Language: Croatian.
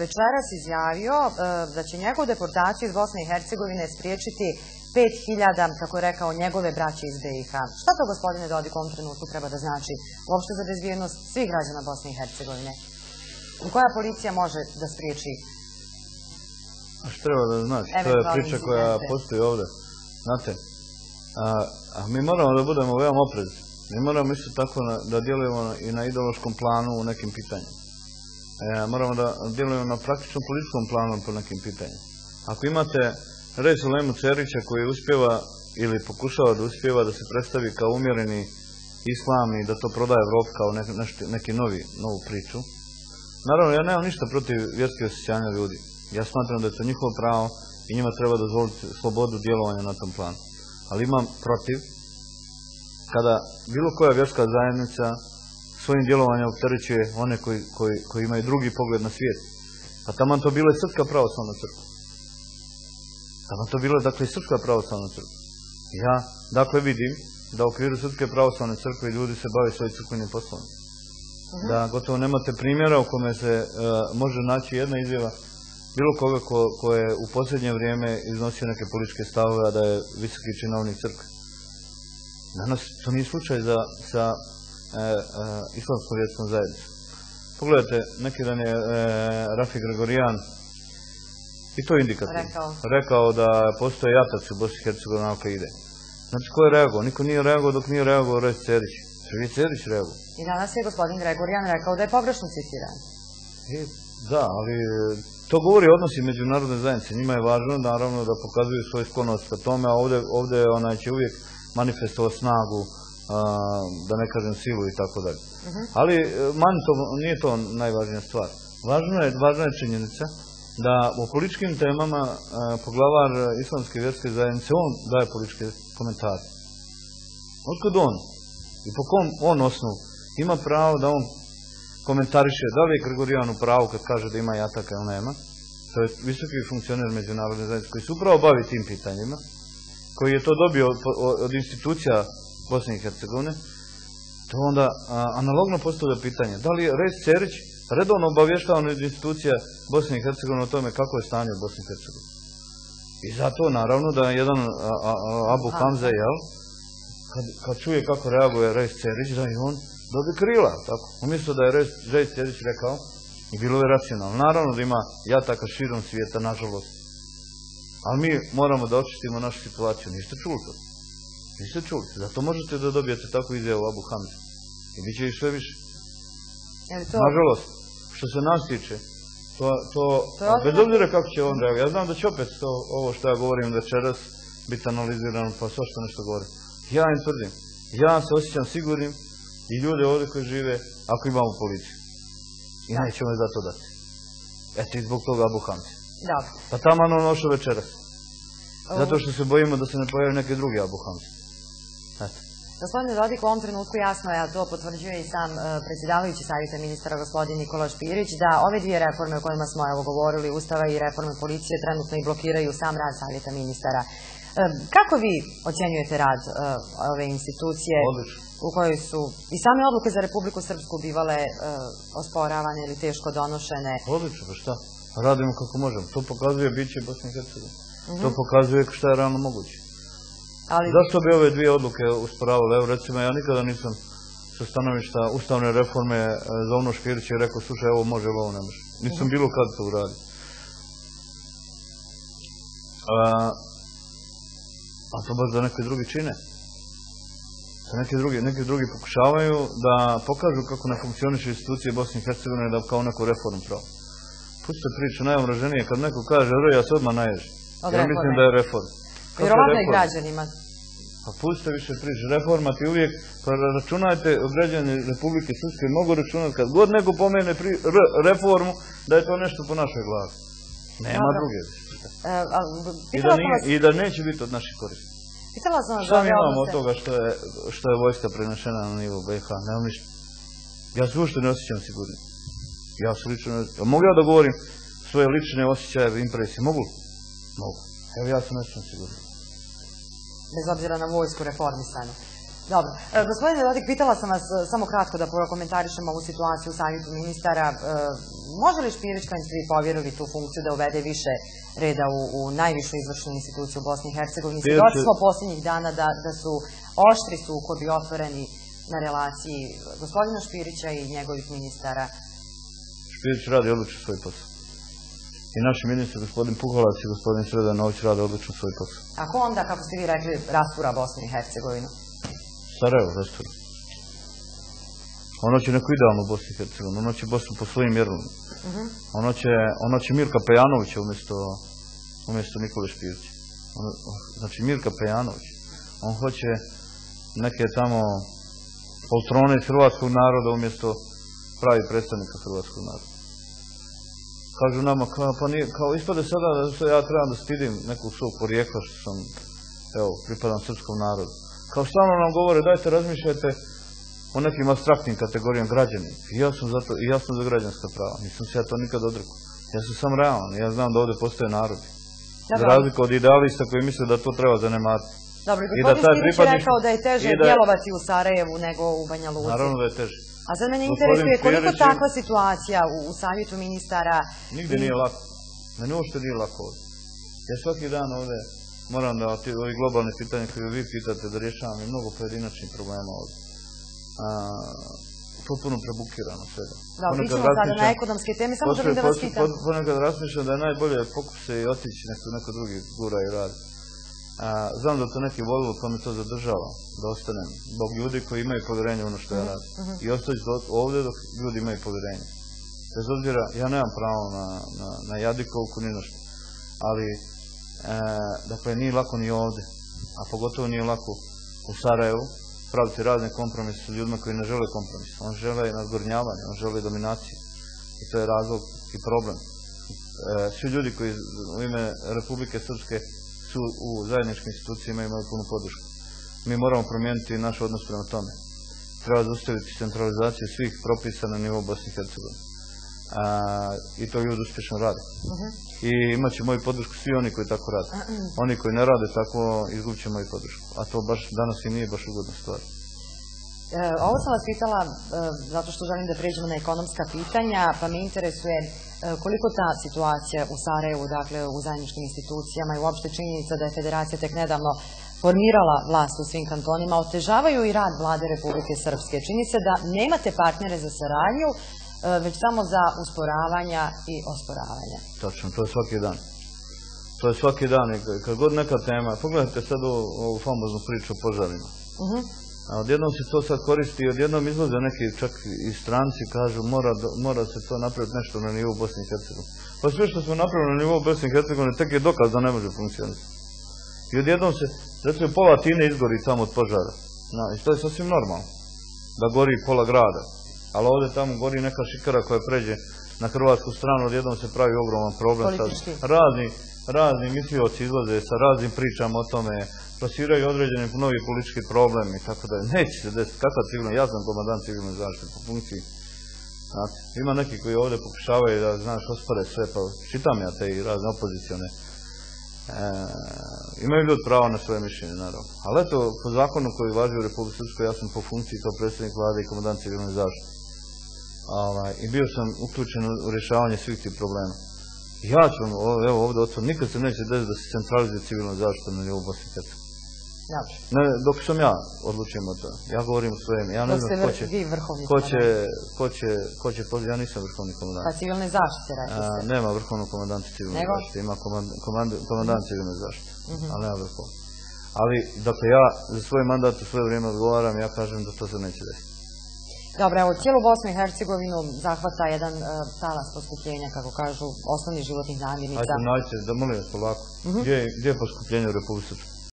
večeras izjavio e, da će njegovu deportaciju iz Bosne i Hercegovine spriječiti 5000, kako je rekao, njegove braće iz BiH. Šta to, gospodine Dodik, u ovom trenutku treba da znači uopšte za bezbijednost svih građana Bosne i Hercegovine? Koja policija može da spriječi A što treba da znači? To je priča koja postoji ovdje. Znate, a, a mi moramo da budemo veoma oprezni. Mi moramo isto tako na- da djelujemo i na ideološkom planu u nekim pitanjima. E, moramo da djelujemo na praktičnom političkom planu po nekim pitanjima. Ako imate Rezu Lemu Cerića koji uspjeva ili pokušava da uspjeva da se predstavi kao umjereni islam i da to prodaje Evropi kao neki novi, novu priču, Naravno, ja nemam ništa protiv vjerskih osjećanja ljudi. Ja smatram da je to njihovo pravo i njima treba dozvoliti slobodu djelovanja na tom planu. Ali imam protiv kada bilo koja vjerska zajednica svojim djelovanjem opterećuje one koji, koji, koji imaju drugi pogled na svijet. A taman to bila i Srpska pravoslavna crkva. Taman to bila dakle i Srpska pravoslavna crkva. Ja dakle vidim da u okviru Srpske pravoslavne crkve ljudi se bave svojim crkvenim poslom da gotovo nemate primjera u kome se e, može naći jedna izjava bilo koga ko, ko je u posljednje vrijeme iznosio neke političke stavove, a da je visoki činovnik crkve. Danas to nije slučaj za, sa islamskom vjerskom zajednicom. Pogledajte, neki dan je e, Rafi Gregorijan i to je indikativno. Rekao. Rekao da postoje jatac u Bosni i Hercegovini ako ide. Znači, ko je reagovao? Niko nije reagovao dok nije reagovao Res Cerić. Svi Cerić reagovao. I danas je gospodin Gregorijan rekao da je pogrešno citiran. I, da, ali e, to govori o odnosi međunarodne zajednice. Njima je važno naravno da pokazuju svoju sklonost ka tome, a ovdje, ovdje onaj će uvijek manifestovati snagu, da ne kažem silu i tako dalje. Ali e, to, nije to najvažnija stvar. Važno je, važna je činjenica da u političkim temama a, poglavar e, islamske vjerske zajednice, on daje političke komentare. Otkud on? I po kom on osnovu ima pravo da on komentariše da li je Gregorijan u pravu kad kaže da ima jataka ili nema. To je visoki funkcioner međunarodne zajednice koji se upravo bavi tim pitanjima, koji je to dobio od institucija Bosne i Hercegovine, to onda a, analogno postavlja pitanje da li je Rez Cerić redovno obavještavan od institucija Bosne i Hercegovine o tome kako je stanje u Bosni i Hercegovini. I zato naravno da jedan a, a, a, Abu Hamza, jel, kad, kad čuje kako reaguje Rez Cerić, da i on dobi krila, tako. Umjesto da je Rez Cerić rekao, i bilo je racionalno. Naravno da ima jataka širom svijeta, nažalost. Ali mi moramo da očistimo našu situaciju. Niste čuli to? Niste čuli. Zato možete da dobijete takvu izjavu Abu Hamza. I bit će ih sve više. To, Nažalost, što se nas tiče, to, to, bez obzira kako će on reagirati. Ja znam da će opet to, ovo što ja govorim večeras biti analizirano, pa svašta nešto govori. Ja im tvrdim, ja se osjećam sigurnim i ljude ovdje koji žive ako imamo policiju. I nećemo je za to dati. Eto i zbog toga Abu Hamza. dobro. Pa tamo on ošao večeras. Zato što se bojimo da se ne pojavi neki drugi Abu Hamza. Eto. Gospodine Dodik, u ovom trenutku jasno je, a to potvrđuje i sam e, predsjedavajući savjeta ministara gospodin Nikola Špirić, da ove dvije reforme o kojima smo evo govorili, Ustava i reforme policije, trenutno i blokiraju sam rad savjeta ministara. E, kako vi ocjenjujete rad e, ove institucije Odlično. u kojoj su i same odluke za Republiku Srpsku bivale osporavane ili teško donošene? Odlično, pa šta? Radimo kako možemo. To pokazuje biće Bosne i Hercegovine. To pokazuje šta je realno moguće. Ali Zašto bi ove dvije odluke usporavale? Evo recimo, ja nikada nisam sa stanovišta ustavne reforme e, za ono Špirić je rekao, slušaj, ovo može, ovo ne može. Nisam bilo kad to uradio. A, a to baš da neki drugi čine. Neki drugi, neki drugi pokušavaju da pokažu kako ne funkcioniše institucije Bosne i Hercegovine da kao neku reformu pravo. Pustite priču, najomraženije kad neko kaže, "Ro, ja se odmah naježi. Od Ja mislim da je reforma. Kakva vjerovatno i građanima. Pa pustite više priče. Reforma ti uvijek, pa računajte, građani Republike Srpske mogu računati kad god neko pomene pri, r- reformu, da je to nešto po našoj glavi. Nema druge. E, a, I da, nije, vas, I da neće biti od naših koristi. pitala sam Šta mi imamo od toga što je, što je vojska prenešena na nivo BiH? Nemam ništa. Ja se uopšte ne osjećam sigurno. Ja se lično ne osjećam. Mogu ja da govorim svoje lične osjećaje, impresije? Mogu? Mogu. Evo ja se ne osjećam sigurno. Bez obzira na vojsku reformisanu. Dobro. E, gospodine Dodik, pitala sam vas e, samo kratko da prokomentarišemo ovu situaciju u savjetu ministara. E, može li Špirić, kojim ste vi povjerili tu funkciju da uvede više reda u, u najvišu izvršnu instituciju u Bosni i Hercegovini? Svjedoci smo posljednjih dana da, da su oštri sukobi otvoreni na relaciji gospodina Špirića i njegovih ministara. Špirić radi odlično svoj posao. I naši ministri, gospodin Puholac i gospodin Sredanović rade odlično svoj posao. Ako onda, kako ste vi rekli, rastura Bosnu i Hercegovinu? Sarajevo rastura. Ono će neku idealnu Bosnu i Hercegovinu, ono će Bosnu po svojim mjerilima. Mhm. Ono će, ono će Mirka Pejanovića umjesto, umjesto Nikole Špirića. Ono, znači Mirka Pejanović. On hoće neke tamo poltrone hrvatskog naroda umjesto pravi predstavnika hrvatskog naroda. Kažu nama, kao, pa nije, kao ispade sada da ja trebam da stidim nekog svog porijekla što sam, evo, pripadam srpskom narodu. Kao stalno nam govore, dajte razmišljajte o nekim abstraktnim kategorijama građani. I ja sam zato, i ja sam za građanska prava. Nisam se ja to nikad odrekao. Ja sam sam realan. Ja znam da ovdje postoje narodi. Za razliku od idealista koji misle da to treba zanemariti. Dobro, gospodin Špirić je rekao da je teže da- djelovati u Sarajevu nego u Banja Luci. Naravno da je teže. A sad mene interesuje koliko je- takva situacija u, u savjetu ministara Nigdje nije lako. Meni uopšte nije lako ovdje. Ja svaki dan ovdje moram da ovi globalni pitanja koje vi pitate da rješavam i mnogo pojedinačnih problema ovdje. A, potpuno prebukirano svega. Da, pričamo sada na ekonomske teme, samo želim da vas pitam. pon- Ponekad razmišljam da je najbolje pokup se i otići neko, neko drugi gura i radi. Znam da to neki volu, pa me to zadržava, da ostanem. Zbog ljudi koji imaju povjerenje u ono što ja radim. I ostaći do- ovdje dok ljudi imaju povjerenje. Bez obzira, ja nemam pravo na, na, na jadikovku ni na što. Ali, e, dakle, nije lako ni ovdje. A pogotovo nije lako u Sarajevu praviti razne kompromise sa ljudima koji ne žele kompromis. On žele nadgornjavanje, on žele dominaciju. I to je razlog i problem. E, svi ljudi koji u ime Republike Srpske u zajedničkim institucijama imaju punu podršku. Mi moramo promijeniti naš odnos prema tome. Treba zaustaviti centralizaciju svih propisa na nivou Bosne i Hercegovine. A, I to ljudi uspješno rade. I imat će moju podršku svi oni koji tako rade. Oni koji ne rade tako, izgubit će moju podršku. A to baš danas i nije baš ugodna stvar. E, ovo sam vas pitala e, zato što želim da pređemo na ekonomska pitanja, pa me interesuje e, koliko ta situacija u Sarajevu, dakle u zajedničkim institucijama i uopšte činjenica da je federacija tek nedavno formirala vlast u svim kantonima, otežavaju i rad vlade Republike Srpske. Čini se da nemate partnere za saradnju, već samo za usporavanja i osporavanja. Točno, to je svaki dan. To je svaki dan. kad- god neka tema, pogledajte sad ovu, ovu famoznu priču o požarima. Mhm. A odjednom se to sad koristi i odjednom izlaze neki čak i stranci kažu mora, mora se to napraviti nešto na nivou Bosne i Hercegovine. Pa sve što smo napravili na nivou Bosne i Hercegovine tek je dokaz da ne može funkcionirati. I odjednom se, recimo pola Tine izgori samo od požara. I to je sasvim normalno. Da gori pola grada. Ali ovdje tamo gori neka šikara koja pređe na hrvatsku stranu, odjednom se pravi ogroman problem. Sad Politički. razni, razni mislioci izlaze sa raznim pričama o tome, plasiraju određeni novi politički problem i tako da neće se desiti. Kakva civilna, ja sam komandant civilne zaštite po funkciji. Znate, ima neki koji ovdje pokušavaju da, znaš, ospore sve, pa čitam ja te i razne opozicione. E, imaju ljudi pravo na svoje mišljenje, naravno. Ali eto, po zakonu koji važi u Republike Srpskoj, ja sam po funkciji kao predsjednik vlade i komandant civilne zaštite. Ovaj, I bio sam uključen u- rješavanje svih tih problema. Ja ću, vam, o- evo ovdje otvoreno, nikad se neće desiti da se centralizuje civilna zaštita na nivou Bosne i. Dobro. Ne, dok sam ja odlučujem o tome. Ja govorim u svoje ime. Ja ne Dok znam ko će, vrhovni ko će, ko će, ko će, poz- ja nisam vrhovni komandant. Pa civilne zaštite, rekli ste. nema vrhovnog komandanta civilne Nego? zaštite, ima komand, komand- komandant civilne zaštite, Mhm. ali nema vrhovnog. Ali, dakle, ja za svoj mandat u svoje vrijeme odgovaram, ja kažem da to se neće desiti. Dobro, evo, cijelu Bosnu i Hercegovinu zahvata jedan e, talas poskupljenja, kako kažu, osnovnih životnih namirnica. Ajde, nađite, da molim vas polako. Mhm. Gdje, je- gdje je poskupljenje u Republike?